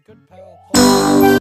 my good pal.